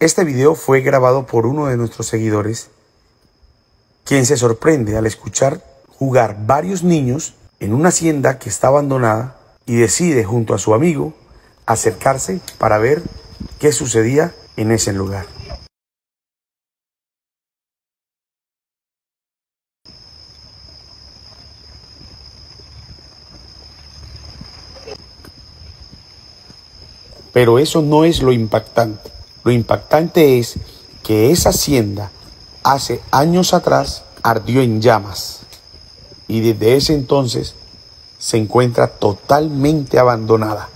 Este video fue grabado por uno de nuestros seguidores, quien se sorprende al escuchar jugar varios niños en una hacienda que está abandonada y decide junto a su amigo acercarse para ver qué sucedía en ese lugar. Pero eso no es lo impactante. Lo impactante es que esa hacienda hace años atrás ardió en llamas y desde ese entonces se encuentra totalmente abandonada.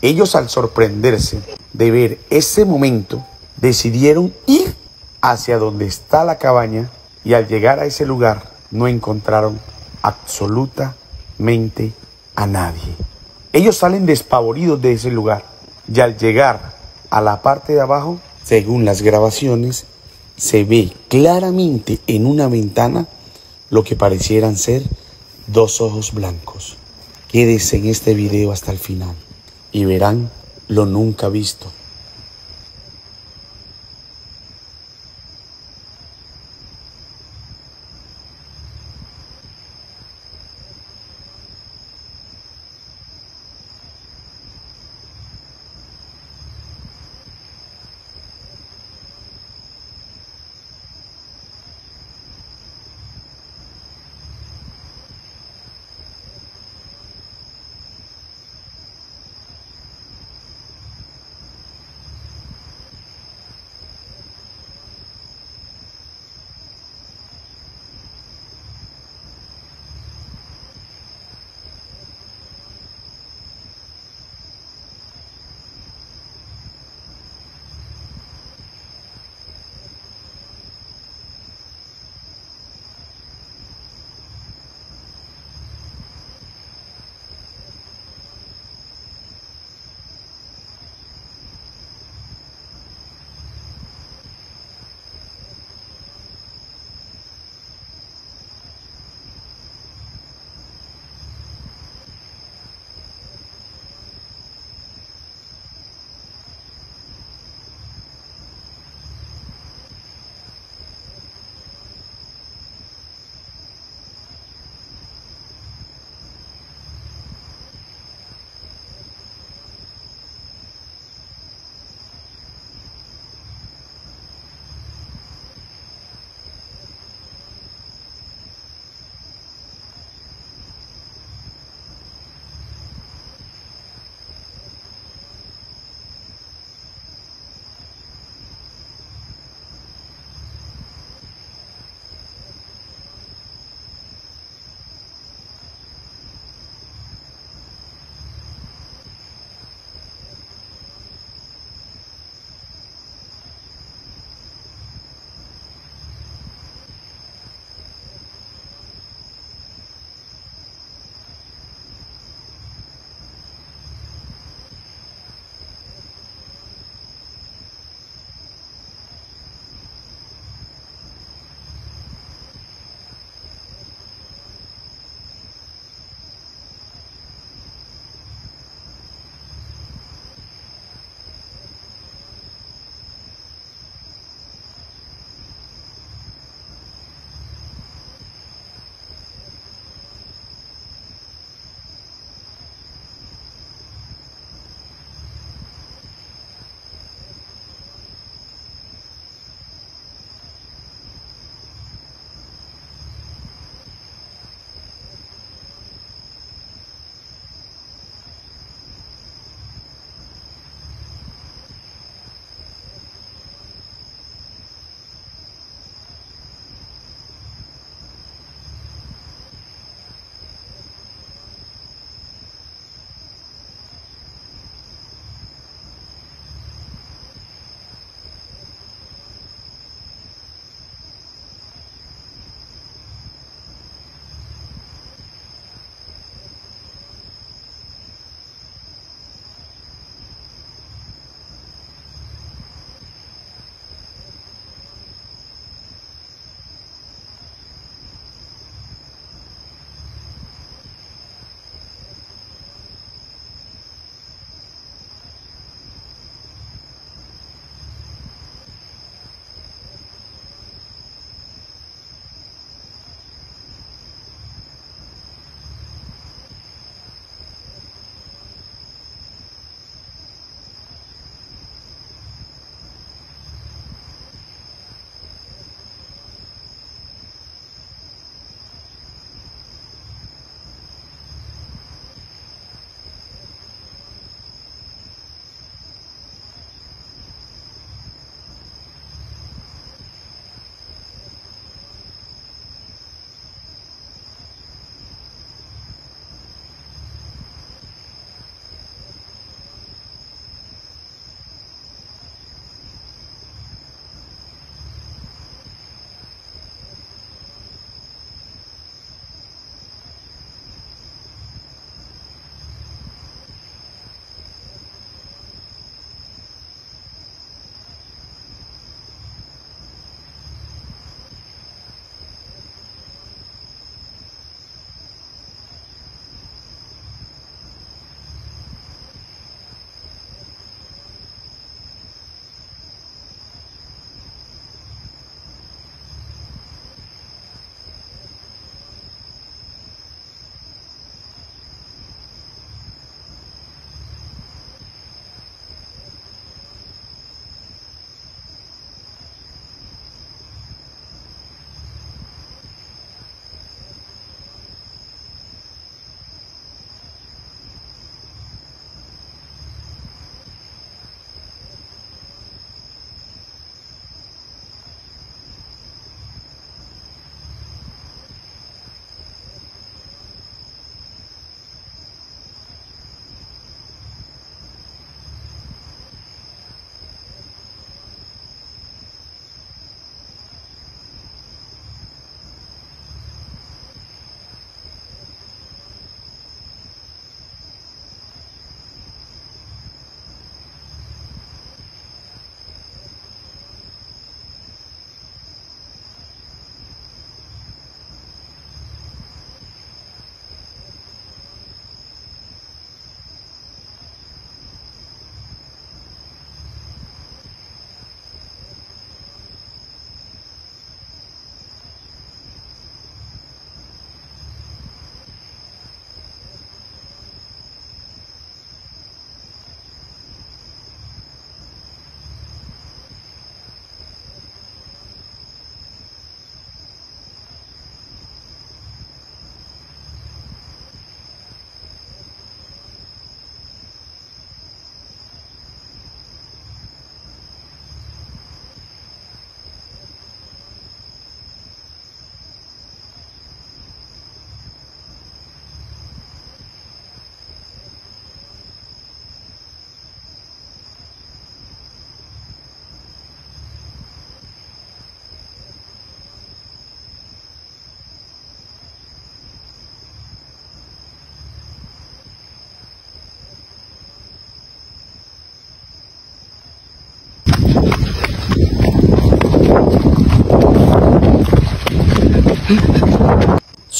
Ellos al sorprenderse de ver ese momento decidieron ir hacia donde está la cabaña y al llegar a ese lugar no encontraron absolutamente a nadie. Ellos salen despavoridos de ese lugar y al llegar a la parte de abajo, según las grabaciones, se ve claramente en una ventana lo que parecieran ser dos ojos blancos. Quédese en este video hasta el final y verán lo nunca visto.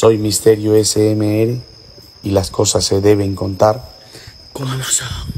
Soy Misterio SMR y las cosas se deben contar como son.